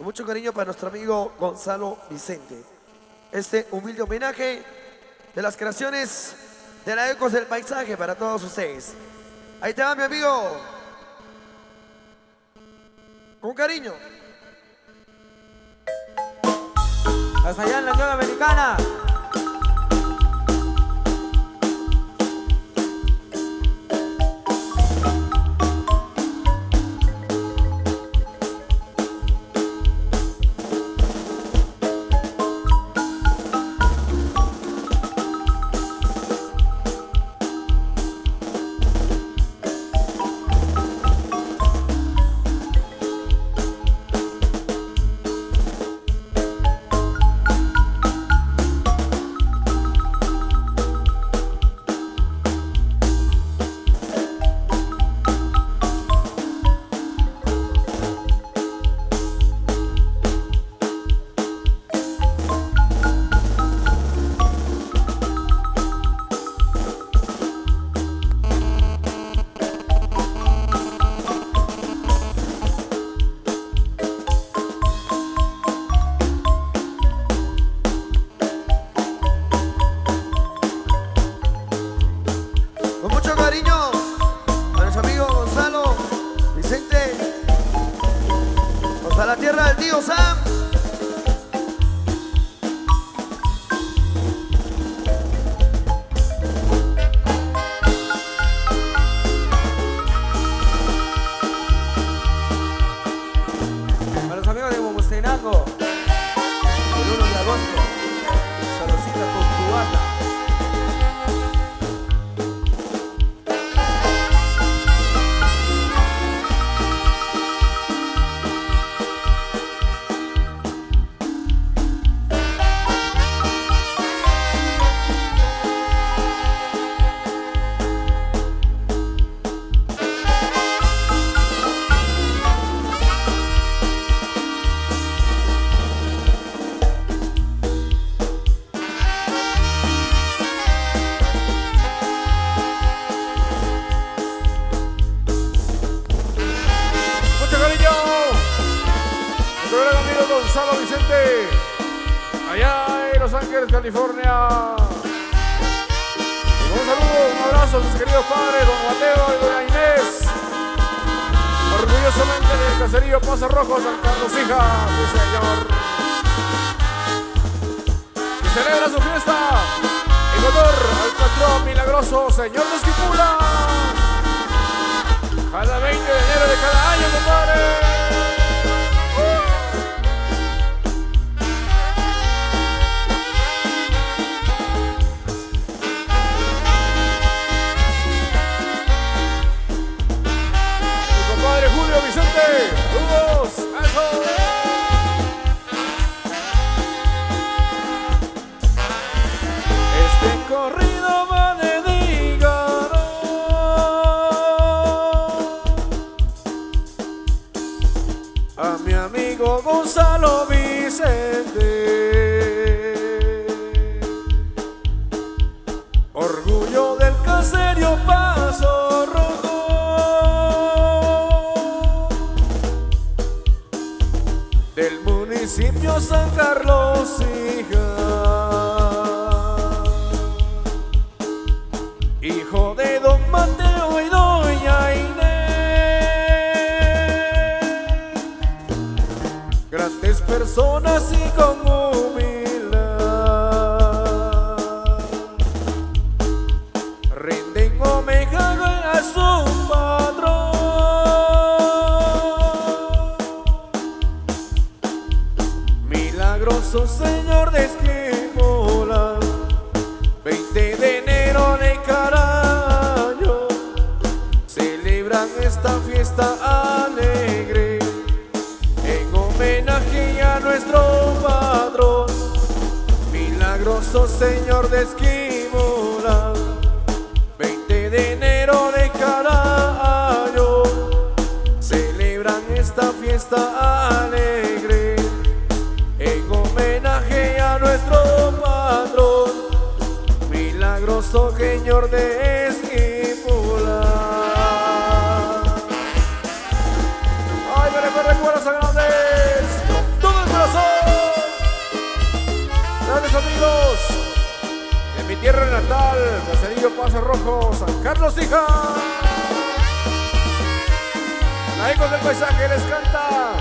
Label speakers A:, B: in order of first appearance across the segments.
A: Con mucho cariño para nuestro amigo Gonzalo Vicente. Este humilde homenaje de las creaciones de la Ecos del Paisaje para todos ustedes. Ahí te va mi amigo. Con cariño.
B: Hasta allá en la Unión Americana.
A: Gonzalo Vicente.
C: Allá en Los Ángeles, California. Un saludo, un abrazo a sus queridos padres, don Mateo y doña Inés. Orgullosamente del caserío Paso Rojo, San Carlos Hija, sí señor. Y celebra su fiesta en honor al patrón milagroso, señor de Esquipula. Cada 20 de enero de cada mi
B: amigo Gonzalo Vicente. Orgullo del caserio Paso Rojo. Del municipio San Carlos Hija. Personas y con humildad rinden homenaje a su patrón. Milagroso Señor de Esquimola. 20 de enero de cada año celebran esta fiesta alegre milagroso Señor de Esquimola. 20 de enero de cada año celebran esta fiesta alegre en homenaje a nuestro patrón milagroso señor de Esquipula.
C: Carlos, de mi tierra natal,
B: Caserillo Paso Rojo, San Carlos Hija. Naicos del paisaje les canta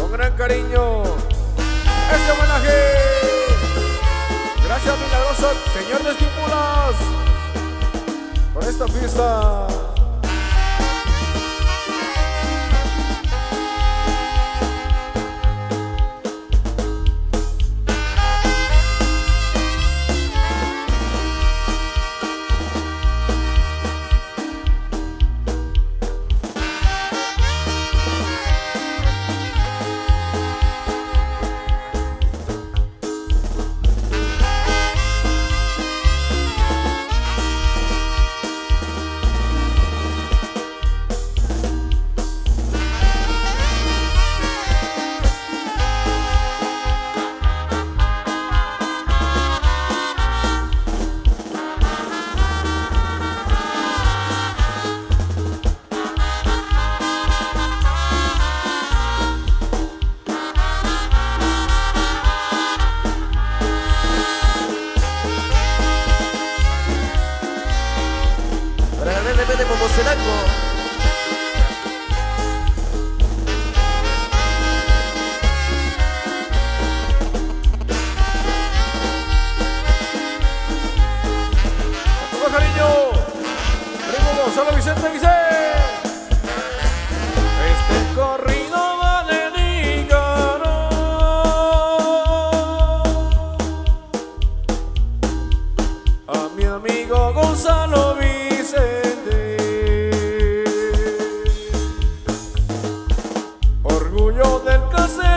B: con gran cariño este homenaje. Gracias, milagroso Señor de Estípulas, por esta fiesta.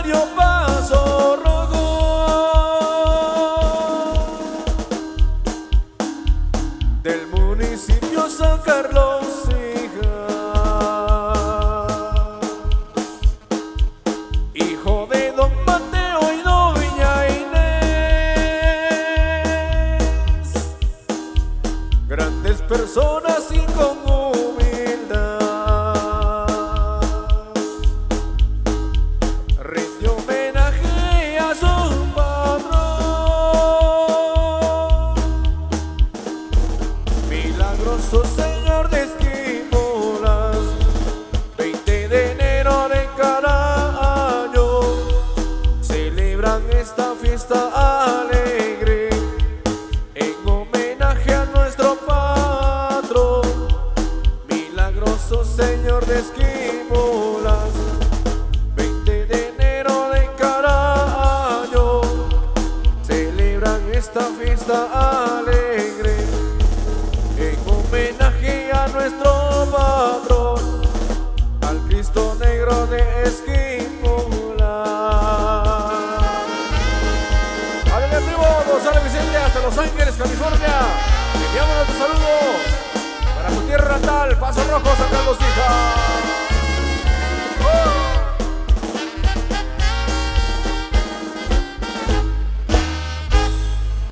B: Caserio Paso celebran esta fiesta alegre en homenaje a nuestro patrón. Milagroso Señor de Esquipulas, 20 de enero de cada año, celebran esta fiesta alegre en homenaje a nuestro patrón, al Cristo Negro de Esquimula. vivo, Gonzalo Vicente, hasta Los Ángeles, California. Enviamos nuestro saludo para su tierra natal, Paso Rojo, San Carlos, hija.